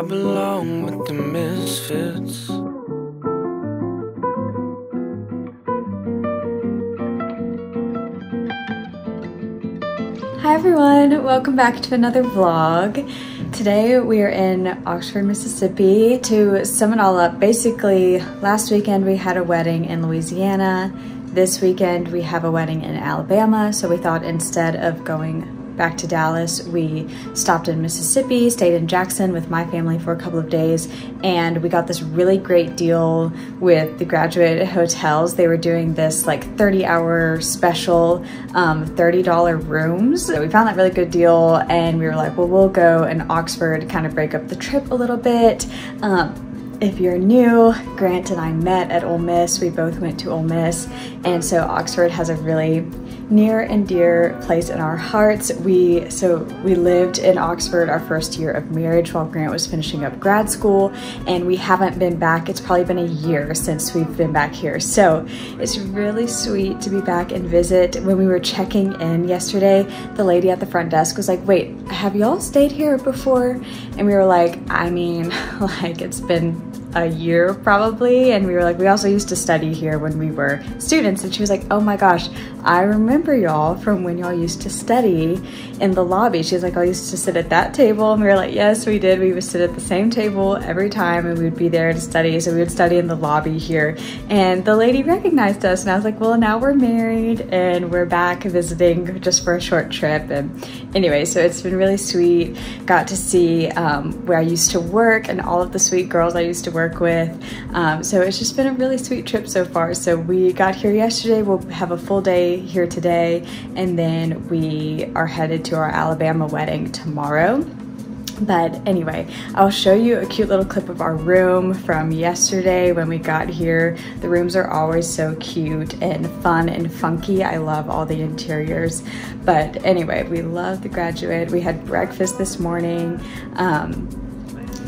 I belong with the misfits. Hi everyone, welcome back to another vlog. Today we are in Oxford, Mississippi. To sum it all up, basically last weekend we had a wedding in Louisiana. This weekend we have a wedding in Alabama, so we thought instead of going back to Dallas. We stopped in Mississippi, stayed in Jackson with my family for a couple of days, and we got this really great deal with the graduate hotels. They were doing this like 30 hour special, um, $30 rooms. So we found that really good deal, and we were like, well, we'll go in Oxford, kind of break up the trip a little bit. Um, if you're new, Grant and I met at Ole Miss. We both went to Ole Miss, and so Oxford has a really near and dear place in our hearts. We so we lived in Oxford our first year of marriage while Grant was finishing up grad school, and we haven't been back. It's probably been a year since we've been back here, so it's really sweet to be back and visit. When we were checking in yesterday, the lady at the front desk was like, "Wait, have y'all stayed here before?" And we were like, "I mean, like it's been." A year probably and we were like we also used to study here when we were students and she was like oh my gosh I remember y'all from when y'all used to study in the lobby. She was like I used to sit at that table and we were like yes we did. We would sit at the same table every time and we would be there to study so we would study in the lobby here. And the lady recognized us and I was like well now we're married and we're back visiting just for a short trip and anyway so it's been really sweet. Got to see um, where I used to work and all of the sweet girls I used to work work with. Um, so it's just been a really sweet trip so far. So we got here yesterday, we'll have a full day here today, and then we are headed to our Alabama wedding tomorrow. But anyway, I'll show you a cute little clip of our room from yesterday when we got here. The rooms are always so cute and fun and funky. I love all the interiors. But anyway, we love the graduate. We had breakfast this morning. Um,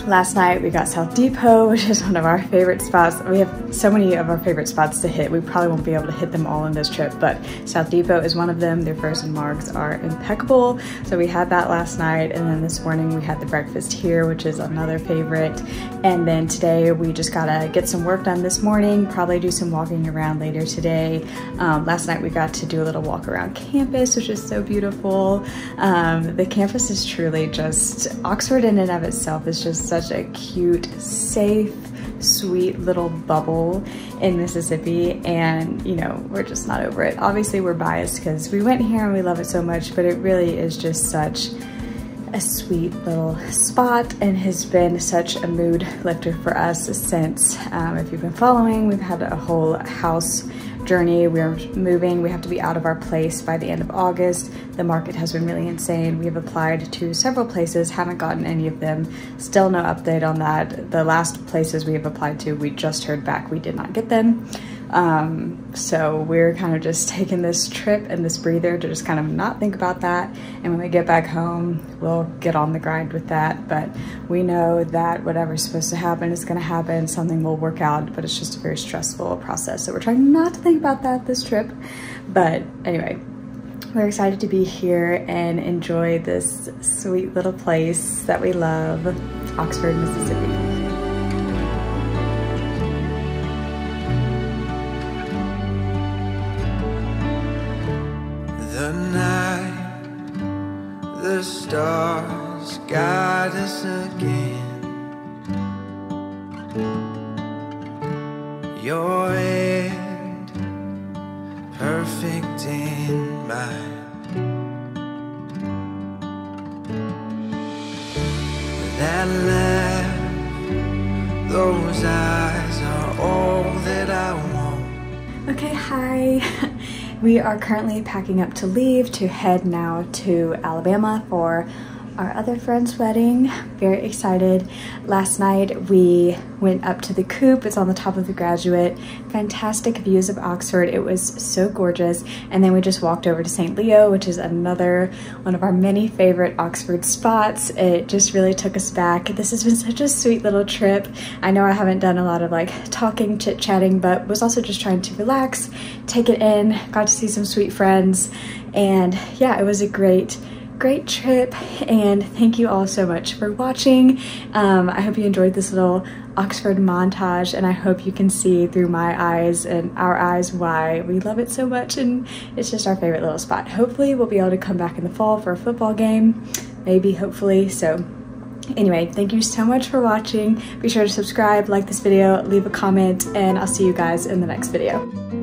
Last night we got South Depot, which is one of our favorite spots. We have so many of our favorite spots to hit. We probably won't be able to hit them all in this trip, but South Depot is one of them. Their frozen margs are impeccable. So we had that last night, and then this morning we had the breakfast here, which is another favorite. And then today we just gotta get some work done this morning, probably do some walking around later today. Um, last night we got to do a little walk around campus, which is so beautiful. Um, the campus is truly just, Oxford in and of itself is just such a cute, safe, sweet little bubble in Mississippi and you know we're just not over it. Obviously we're biased because we went here and we love it so much but it really is just such a sweet little spot and has been such a mood lifter for us since um, if you've been following we've had a whole house journey. We're moving. We have to be out of our place by the end of August. The market has been really insane. We have applied to several places, haven't gotten any of them. Still no update on that. The last places we have applied to, we just heard back we did not get them. Um, so we're kind of just taking this trip and this breather to just kind of not think about that. And when we get back home, we'll get on the grind with that. But we know that whatever's supposed to happen is going to happen. Something will work out, but it's just a very stressful process. So we're trying not to think about that this trip. But anyway, we're excited to be here and enjoy this sweet little place that we love, Oxford, Mississippi. Stars guide us again. Your end, perfect in mine. That laugh, those eyes are all that I want. Okay, hi. We are currently packing up to leave to head now to Alabama for our other friend's wedding. Very excited. Last night we went up to the Coop. It's on the top of the graduate. Fantastic views of Oxford. It was so gorgeous. And then we just walked over to St. Leo, which is another one of our many favorite Oxford spots. It just really took us back. This has been such a sweet little trip. I know I haven't done a lot of like talking, chit chatting, but was also just trying to relax, take it in, got to see some sweet friends. And yeah, it was a great great trip and thank you all so much for watching. Um, I hope you enjoyed this little Oxford montage and I hope you can see through my eyes and our eyes why we love it so much and it's just our favorite little spot. Hopefully we'll be able to come back in the fall for a football game, maybe, hopefully, so Anyway, thank you so much for watching. Be sure to subscribe, like this video, leave a comment, and I'll see you guys in the next video.